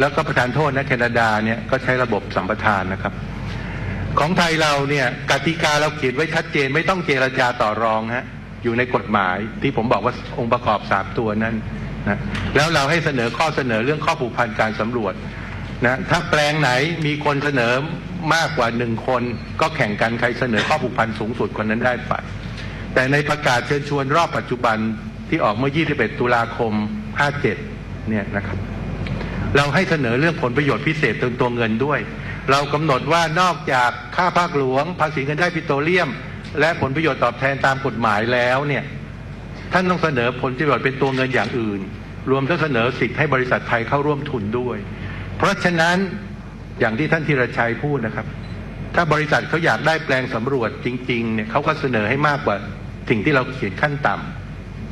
แล้วก็ประธานโทษนะแคนาดาเนี่ยก็ใช้ระบบสัมปทานนะครับ ของไทยเราเนี่ยกติกาเราเขียนไว้ชัดเจนไม่ต้องเจรจาต่อรองฮะอยู่ในกฎหมายที่ผมบอกว่าองค์ประกอบสามตัวนั้นนะแล้วเราให้เสนอข้อเสนอเรื่องข้อผูกพันการสำรวจนะถ้าแปลงไหนมีคนเสนอมากกว่าหนึ่งคน ก็แข่งกันใครเสนอข้อผูกพันสูงสุดคนนั้นได้ไป แต่ในประกาศเชิญชวนรอบปัจจุบันที่ออกเมื่อ 21 ตุลาคม 57เนี่ยนะครับ เราให้เสนอเรื่องผลประโยชน์พิเศษตรงตัวเงินด้วย เรากำหนดว่านอกจากค่าภาคหลวง ภาษีเงินได้ปิโตรเลียม และผลประโยชน์ตอบแทนตามกฎหมายแล้วเนี่ยท่านต้องเสนอผลประโยชน์เป็นตัวเงินอย่างอื่น รวมทั้งเสนอสิทธิ์ให้บริษัทไทยเข้าร่วมทุนด้วย เพราะฉะนั้นอย่างที่ท่านธีรชัยพูดนะครับ ถ้าบริษัทเขาอยากได้แปลงสำรวจจริง ๆ เนี่ยเขาก็เสนอให้มากกว่าสิ่งที่เราเขียนขั้นต่ำ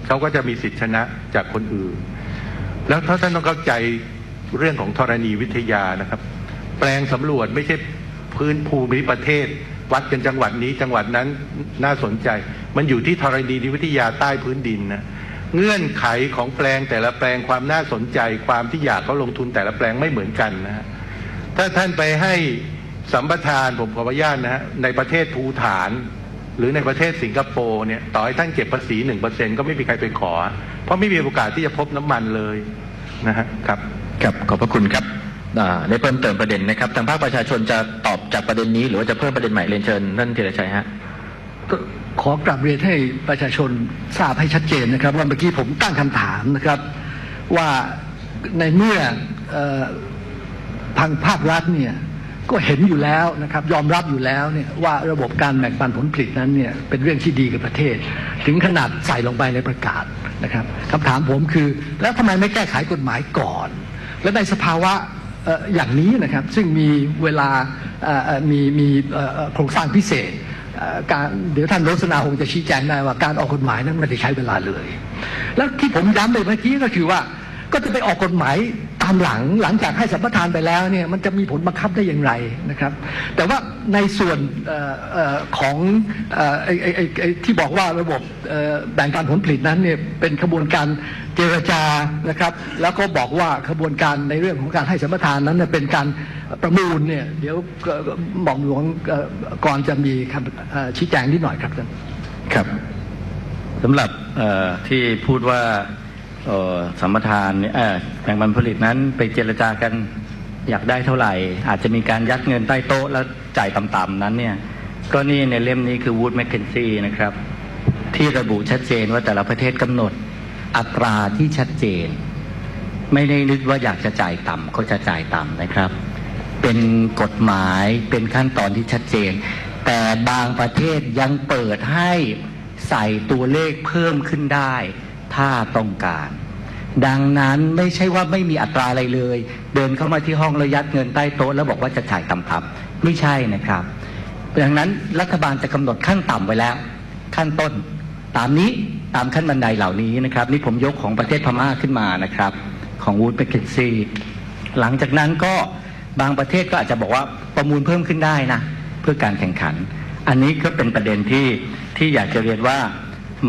เขาก็จะมีสิทธิชนะจากคนอื่น แล้วถ้าท่านต้องเข้าใจเรื่องของธรณีวิทยานะครับ แปลงสำรวจไม่ใช่พื้นภูมิประเทศ วัดกันจังหวัดนี้จังหวัดนั้นน่าสนใจ มันอยู่ที่ธรณีวิทยาใต้พื้นดินนะเงื่อนไขของแปลงแต่ละแปลงความน่าสนใจ ความที่อยากเขาลงทุนแต่ละแปลงไม่เหมือนกันนะฮะถ้าท่านไปให้สัมปทานผมขออนุญาตนะฮะในประเทศภูฐาน หรือในประเทศสิงคโปร์เนี่ยต่อให้ท่านเก็บภาษีหนึ่งเปอร์เซ็นก็ไม่มีใครไปขอ เพราะไม่มีโอกาสที่จะพบน้ำมันเลยนะฮะครับครับขอบพระคุณครับอ่าได้เพิ่มเติมประเด็นนะครับ ทางภาคประชาชนจะตอบจากประเด็นนี้ หรือว่าจะเพิ่มประเด็นใหม่เรียนเชิญท่านธีรชัยฮะก็ขอกลับเรียนให้ประชาชนทราบให้ชัดเจนนะครับ ว่าเมื่อกี้ผมตั้งคำถามนะครับ ว่าในเมื่อเอ่อทางภาครัฐเนี่ย ก็เห็นอยู่แล้วนะครับยอมรับอยู่แล้วเนี่ยว่าระบบการแบ่งปันผลผลิตนั้นเนี่ยเป็นเรื่องที่ดีกับประเทศ ถึงขนาดใส่ลงไปในประกาศนะครับคำถามผมคือ แล้วทำไมไม่แก้ไขกฎหมายก่อน และในสภาวะอย่างนี้นะครับซึ่งมีเวลามีมีโครงสร้างพิเศษการเดี๋ยวท่านรสนาคงจะชี้แจงได้ว่าการออกกฎหมายนั้นไม่ได้ใช้เวลาเลย แล้วที่ผมย้ำไปเมื่อกี้ก็คือว่าก็จะไปออกกฎหมายามหลังหลังจากให้สัมปทานไปแล้วเนี่ยมันจะมีผลบังคับได้อย่างไรนะครับ แต่ว่าในส่วนออของออไอ้ที่บอกว่าระบบแบ่งการผลผลิตนั้นเนี่ยเป็นขบวนการเจรจานะครับ แล้วก็บอกว่าขบวนการในเรื่องของการให้สัมปทานนั้นเนเป็นการประมูลเนี่ยเดี๋ยวเอ่อหม่อมหลวงก่อนจะมีคำชี้แจงนิดหน่อยครับท่านครับสำหรับที่พูดว่า สัมปทานแบ่งปันผลิตนั้นไปเจรจากันอยากได้เท่าไหร่ อาจจะมีการยัดเงินใต้โต๊ะแล้วจ่ายต่ำๆนั้นเนี่ยก็นี่ในเล่มนี้คือ Wood Mackenzie นะครับ ที่ระบุชัดเจนว่าแต่ละประเทศกำหนดอัตราที่ชัดเจน ไม่ได้นึกว่าอยากจะจ่ายต่ำก็จะจ่ายต่ำนะครับ เป็นกฎหมายเป็นขั้นตอนที่ชัดเจน แต่บางประเทศยังเปิดให้ใส่ตัวเลขเพิ่มขึ้นได้ ถ้าต้องการ ดังนั้นไม่ใช่ว่าไม่มีอัตราอะไรเลย เดินเข้ามาที่ห้องแล้วยัดเงินใต้โต๊ะแล้วบอกว่าจะจ่ายต่ำๆไม่ใช่นะครับ ดังนั้นรัฐบาลจะกำหนดขั้นต่ำไว้แล้ว ขั้นต้น ตามนี้ตามขั้นบันไดเหล่านี้นะครับ นี่ผมยกของประเทศพม่าขึ้นมานะครับ ของวูดเบเกนซีหลังจากนั้นก็บางประเทศก็อาจจะบอกว่าประมูลเพิ่มขึ้นได้นะ เพื่อการแข่งขัน อันนี้ก็เป็นประเด็นที่ที่อยากจะเรียนว่า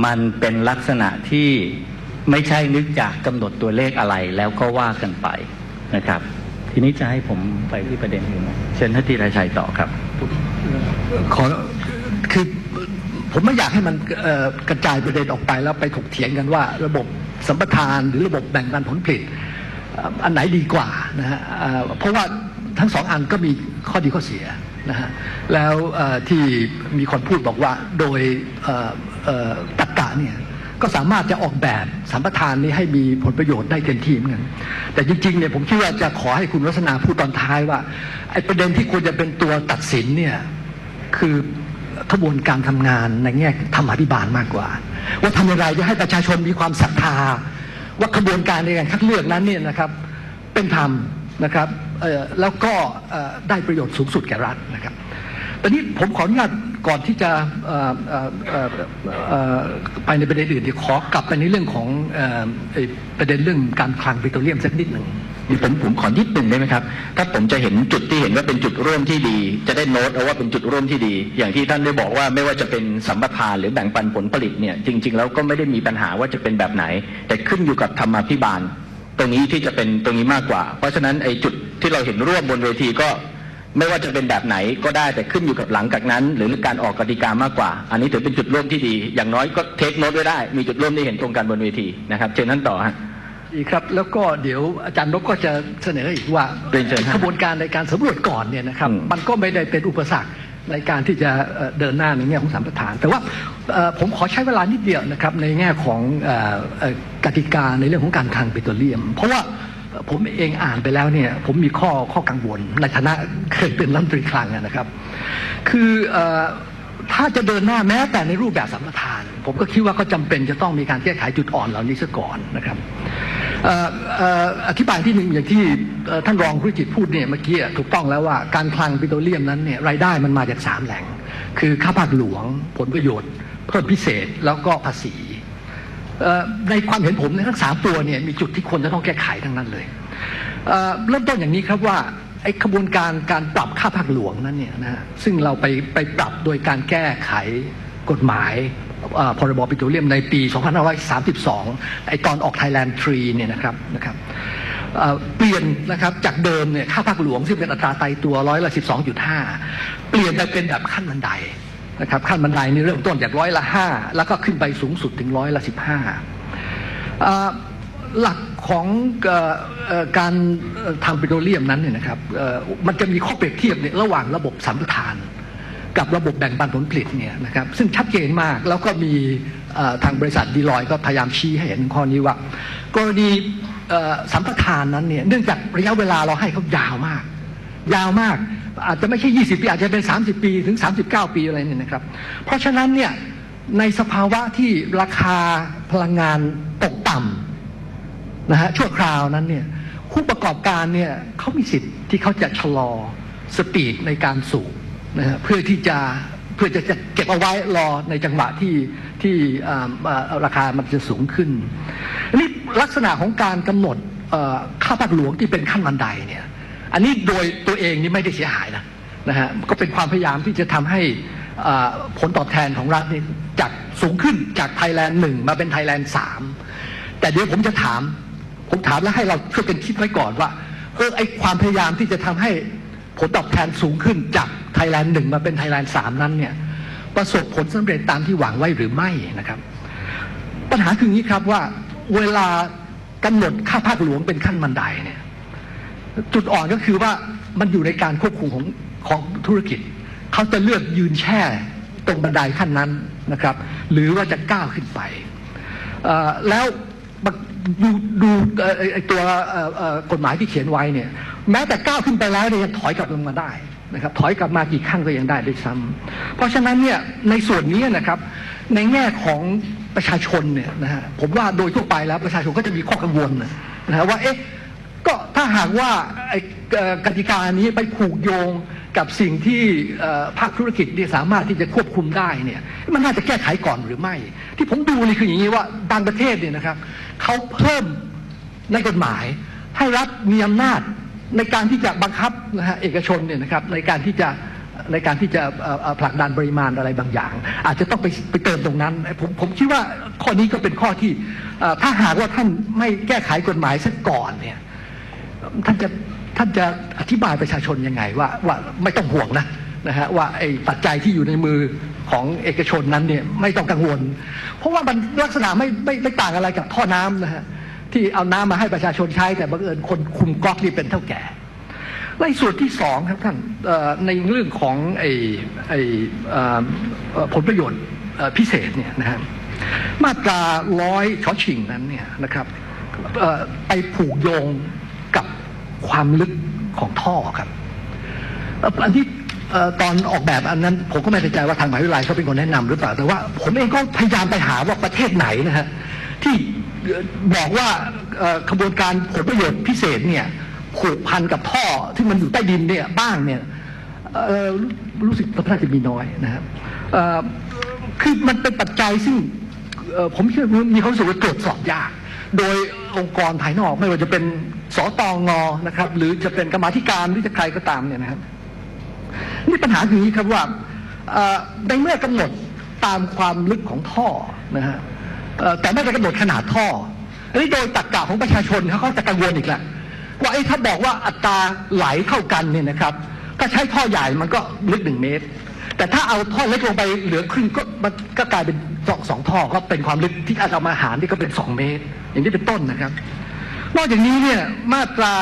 มันเป็นลักษณะที่ไม่ใช่นึกจากกำหนดตัวเลขอะไรแล้วก็ว่ากันไปนะครับ ทีนี้จะให้ผมไปที่ประเด็นอื่นไหมเชิญท่านธีรชัยต่อครับ ขอคือผมไม่อยากให้มันกระจายประเด็นออกไปแล้วไปถกเถียงกันว่า ระบบสัมปทานหรือระบบแบ่งปันผลผลิต อันไหนดีกว่านะฮะเพราะว่าทั้งสองอันก็มีข้อดีข้อเสียนะฮะแล้วที่มีคนพูดบอกว่าโดย ตรรกะเนี่ยก็สามารถจะออกแบบสัมปทานนี้ให้มีผลประโยชน์ได้เต็มที่เหมือนกันแต่จริงๆเนี่ยผมคิดว่าจะขอให้คุณวัฒนาพูดตอนท้ายว่าไอ้ประเด็นที่ควรจะเป็นตัวตัดสินเนี่ยคือกระบวนการทำงานในแง่ธรรมาภิบาลมากกว่า ว่าทำอย่างไรจะให้ประชาชนมีความศรัทธา ว่ากระบวนการในการคัดเลือกนั้นเนี่ยนะครับเป็นธรรมนะครับแล้วก็ได้ประโยชน์สูงสุดแก่รัฐนะครับตอนนี้ผมขออนุญาต ก่อนที่จะไปในประเด็นอื่นที่ขอกลับไปในเรื่องของออประเด็นเรื่องการคลังปิโตรเลียมสักนิดหนึ่งมีผมผมขอนิดหนึ่งได้ไหมครับ ถ้าผมจะเห็นจุดที่เห็นว่าเป็นจุดร่วมที่ดี จะได้โน้ตเอาว่าเป็นจุดร่วมที่ดี อย่างที่ท่านได้บอกว่าไม่ว่าจะเป็นสัมปทานหรือแบ่งปันผลผลิตเนี่ยจริง ๆ แล้วก็ไม่ได้มีปัญหาว่าจะเป็นแบบไหน แต่ขึ้นอยู่กับธรรมาภิบาล ตรงนี้ที่จะเป็นตรงนี้มากกว่า เพราะฉะนั้นไอ้จุดที่เราเห็นร่วมบนเวทีก็ ไม่ว่าจะเป็นแบบไหนก็ได้แต่ขึ้นอยู่กับหลังจากนั้น หรือการออกกติกามากกว่า อันนี้ถือเป็นจุดร่วมที่ดี อย่างน้อยก็เทคโน้ตไว้ได้ มีจุดร่วมที่เห็นตรงกันบนเวทีนะครับ เชิญท่านต่อฮะดีครับแล้วก็เดี๋ยวอาจารย์นกก็จะเสนออีกว่าเรียนเชิญครับกระบวนการในการสำรวจก่อนเนี่ยนะครับอืมมันก็ไม่ได้เป็นอุปสรรคในการที่จะเอ่อเดินหน้าในแง่ของสัมปทาน แต่ว่าเอ่อผมขอใช้เวลานิดเดียวนะครับในแง่ของเอ่อเอ่อกติกาในเรื่องของการคลังปิโตรเลียม เพราะว่า ผมเองอ่านไปแล้วเนี่ยผมมีข้อข้อกังวลในฐานะเคยเป็นรัฐมนตรีคลังนะครับ คืออถ้าจะเดินหน้าแม้แต่ในรูปแบบสัมปทาน ผมก็คิดว่าก็จำเป็นจะต้องมีการแก้ไขจุดอ่อนเหล่านี้ซะก่อนนะครับอธิบายที่หนึ่งอย่างที่ท่านรองรุจิตพูดเนี่ยเมื่อกี้ถูกต้องแล้วว่าการคลังปิโตรเลียมนั้นเนี่ยรายได้มันมาจากสามแหล่ง คือค่าภาคหลวงผลประโยชน์ เพิ่มพิเศษแล้วก็ภาษี ในความเห็นผมเนี่ยทั้งสามตัวเนี่ยมีจุดที่ควรจะต้องแก้ไขทั้งนั้นเลยเเริ่มต้นอย่างนี้ครับว่าไอ้ขบวนการการปรับค่าภาคหลวงนั้นเนี่ยนะฮะซึ่งเราไปไปปรับโดยการแก้ไขกฎหมายพรบปิโตรเลียมในปี 2532 ไอ้ตอนออก Thailand 3เนี่ยนะครับนะครับเปลี่ยนนะครับจากเดิมเนี่ยค่าภาคหลวงซึ่งเป็นอัตราตายตัวร้อยละ 12.5 เปลี่ยนไปเป็นแบบขั้นบันได นะครับขั้นบันไดนี่เริ่มต้นจากร้อยละ5แล้วก็ขึ้นไปสูงสุดถึงร้อยละ15เอ่อหลักของออการทางปิโตรเลียมนั้นเนี่ยนะครับมันจะมีข้อเปรียบเทียบเนี่ยระหว่างระบบสัมปทาน กับระบบแบ่งปันผลผลิตเนี่ยนะครับซึ่งชัดเจนมากแล้วก็มีทางบริษัทดีลอยก็พยายามชี้ให้เห็นข้อนี้ว่า กรณีสัมปทานนั้นเนี่ยเนื่องจากระยะเวลาเราให้เขายาวมาก ยาวมาก อาจจะไม่ใช่ 20 ปี อาจจะเป็น 30 ปีถึง 39 ปีอะไรเนี่ยนะครับ เพราะฉะนั้นเนี่ยในสภาวะที่ราคาพลังงานตกต่ำนะฮะชั่วคราวนั้นเนี่ยผู้ประกอบการเนี่ยเขามีสิทธิ์ที่เขาจะชะลอสปีดในการสูบนะฮะเพื่อที่จะเพื่อจะจะเก็บเอาไว้รอในจังหวะที่ที่อ่าราคามันจะสูงขึ้นนนี้ลักษณะของการกำหนดอ่อค่าภาคหลวงที่เป็นขั้นบันไดเนี่ย อันนี้โดยตัวเองนี่ไม่ได้เสียหายนะนะฮะก็เป็นความพยายามที่จะทำให้ผลตอบแทนของรัฐนี่จากสูงขึ้นจากไทยแลนด์หนึ่งมาเป็นไทยแลนด์สามแต่เดี๋ยวผมจะถาม ผมถามแล้วให้เราช่วยกันคิดไว้ก่อนว่าเออไอความพยายามที่จะทำให้ผลตอบแทนสูงขึ้นจากไทยแลนด์หนึ่งมาเป็นไทยแลนด์สามนั้นเนี่ยประสบผลสำเร็จตามที่หวังไว้หรือไม่นะครับ ปัญหาคืออย่างนี้ครับว่าเวลากำหนดค่าภาคหลวงเป็นขั้นบันไดเนี่ย จุดอ่อนก็คือว่ามันอยู่ในการควบคุมของของธุรกิจ เขาจะเลือกยืนแช่ตรงบันไดขั้นนั้นนะครับ หรือว่าจะก้าวขึ้นไป แล้วดูดูตัวกฎหมายที่เขียนไว้เนี่ย แม้แต่ก้าวขึ้นไปแล้วเนี่ยยังถอยกลับลงมาได้นะครับถอยกลับมากี่ขั้นก็ยังได้ด้วยซ้ำเพราะฉะนั้นเนี่ยในส่วนนี้นะครับ ในแง่ของประชาชนเนี่ยนะฮะผมว่าโดยทั่วไปแล้วประชาชนก็จะมีข้อกังวลนะฮะว่าเอ๊ะ ก็ถ้าหากว่าไอ้กติกานี้ไปผูกโยงกับสิ่งที่ภาคธุรกิจเนี่ยสามารถที่จะควบคุมได้เนี่ยมันน่าจะแก้ไขก่อนหรือไม่ ที่ผมดูนี่คืออย่างนี้ว่าบางประเทศเนี่ยนะครับเขาเพิ่มในกฎหมายให้รัฐมีอำนาจในการที่จะบังคับนะฮะเอกชนเนี่ยนะครับในการที่จะในการที่จะผลักดันปริมาณอะไรบางอย่าง อาจจะต้องไปไปเติมตรงนั้น ผมผมคิดว่าข้อนี้ก็เป็นข้อที่ถ้าหากว่าท่านไม่แก้ไขกฎหมายซะก่อนเนี่ย ท่านจะท่านจะอธิบายประชาชนยังไงว่าว่าไม่ต้องห่วงนะนะฮะว่าไอ้ปัจจัยที่อยู่ในมือของเอกชนนั้นเนี่ยไม่ต้องกังวล เพราะว่ามันลักษณะไม่ไม่ไม่ต่างอะไรกับท่อน้ำนะฮะที่เอาน้ำมาให้ประชาชนใช้แต่บังเอิญคนคุมก๊อกนี่เป็นเท่าแก่และส่วนที่สองครับท่านในเรื่องของไอ้ไอ้เอ่อเอ่อผลประโยชน์พิเศษเนี่ยนะฮะมาตราร้อยชอชิงนั้นเนี่ยนะครับเอ่อไปผูกโยง ความลึกของท่อครับอันที่ตอนออกแบบอันนั้นผมก็ไม่แน่ใจว่าทางมหาวิทยาลัยเขาเป็นคนแนะนำหรือเปล่าแต่ว่าผมเองก็พยายามไปหาว่าประเทศไหนนะฮะที่บอกว่าขบวนการผลประโยชน์พิเศษเนี่ยผูกพันกับท่อที่มันอยู่ใต้ดินเนี่ยบ้างเนี่ยรู้สึกว่าน่าจะมีน้อยนะครับคือมันเป็นปัจจัยซึ่งผมคิดว่ามีความรู้สึกว่าตรวจสอบยาก โดยองค์กรภายนอกไม่ว่าจะเป็น สตองอนะครับ หรือจะเป็นกรรมธิการหรือจะใครก็ตามเนี่ยนะครับ นี่ปัญหาคืออย่างนี้ครับว่าในเมื่อกำหนดตามความลึกของท่อนะฮะแต่ไม่ได้กำหนดขนาดท่ออันนี้โดยตรรกกะของประชาชนเขาก็จะกังวลอีกแหละว่าไอ้ถ้าบอกว่าอัตราไหลเท่ากันเนี่ยนะครับถ้าใช้ท่อใหญ่มันก็ลึกหนึ่งเมตร แต่ถ้าเอาท่อเล็กลงไปเหลือครึ่งก็มันก็กลายเป็นสองสองท่อก็เป็นความลึกที่อาจจะเอามาหารนี่ก็เป็นสองเมตร อย่างนี้เป็นต้นนะครับ นอกจากนี้เนี่ยมาตรา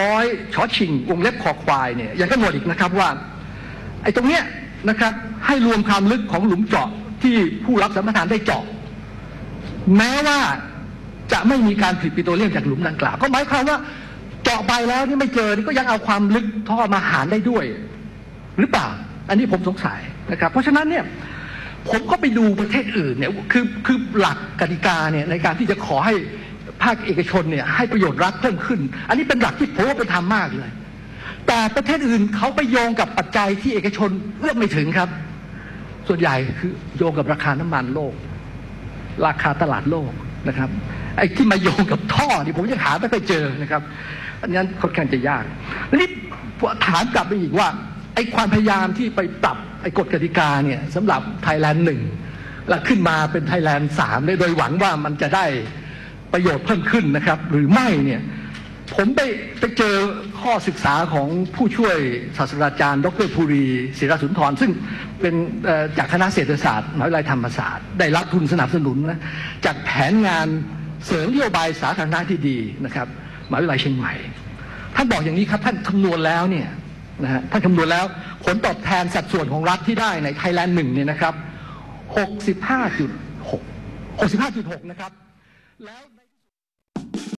ร้อยชอชิงวงเล็บคอควายเนี่ยยังกำหนดอีกนะครับว่า ไอ้ตรงเนี้ยนะครับให้รวมความลึกของหลุมเจาะที่ผู้รับสัมปทานได้เจาะ แม้ว่าจะไม่มีการผลิตปิโตรเลียมจากหลุมดังกล่าวก็หมายความว่าเจาะไปแล้วนี่ไม่เจอนี่ก็ยังเอาความลึกท่อมาหารได้ด้วย หรือเปล่า อันนี้ผมสงสัยนะครับ เพราะฉะนั้นเนี่ยผมก็ไปดูประเทศอื่นเนี่ยคือคือหลักกติกาเนี่ยในการที่จะขอให้ ภาคเอกชนเนี่ยให้ประโยชน์รัฐเพิ่มขึ้น อันนี้เป็นหลักที่ผมว่าเป็นธรรมมากเลย แต่ประเทศอื่นเขาไปโยงกับปัจจัยที่เอกชนเอื้อมไม่ถึงครับ ส่วนใหญ่คือโยงกับราคาน้ำมันโลก ราคาตลาดโลกนะครับไอ้ที่มาโยงกับท่อนี่ผมยังหาไม่เคยเจอนะครับอันนั้นค่อนข้างจะยากแล้วนี่ถามกลับไปอีกว่าไอ้ความพยายามที่ไปปรับไอ้กฎกติกาเนี่ยสำหรับไทยแลนด์หนึ่งแล้วขึ้นมาเป็นไทยแลนด์สามโดยหวังว่ามันจะได้ ประโยชน์เพิ่มขึ้นนะครับ หรือไม่เนี่ยผมไปไปเจอข้อศึกษาของผู้ช่วยศาสตราจารย์ ดรภูรีศิรสุนทร ซึ่งเป็นจากคณะเศรษฐศาสตร์มหาวิทยาลัยธรรมศาสตร์ ได้รับทุนสนับสนุนนะจากแผนงานเสริมนโยบายสาธารณะที่ดีนะครับมหาวิทยาลัยเชียงใหม่ ท่านบอกอย่างนี้ครับ ท่านคำนวณแล้วเนี่ยนะฮะท่านคำนวณแล้วผลตอบแทนสัดส่วนของรัฐที่ได้ในไทยแลนด์หนึ่งเนี่ยนะครับ 65.6 65.6 นะครับแล้ว